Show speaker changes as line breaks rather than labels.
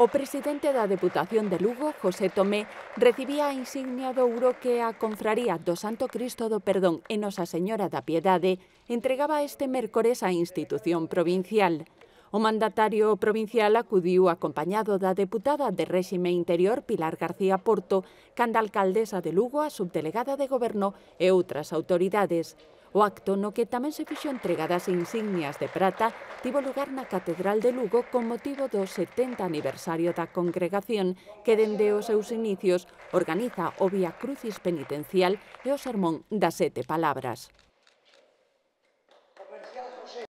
O presidente da Deputación de Lugo, José Tomé, recibía a insignia do ouro que a Confraría do Santo Cristo do Perdón e Nosa Señora da Piedade entregaba este mércores á institución provincial. O mandatario provincial acudiu acompañado da deputada de Réxime Interior Pilar García Porto, canda alcaldesa de Lugo, a subdelegada de Goberno e outras autoridades. O acto no que tamén se fixo entrega das insignias de prata tivo lugar na Catedral de Lugo con motivo do 70 aniversario da congregación que dende os seus inicios organiza o Via Crucis Penitencial e o Sermón das Sete Palabras.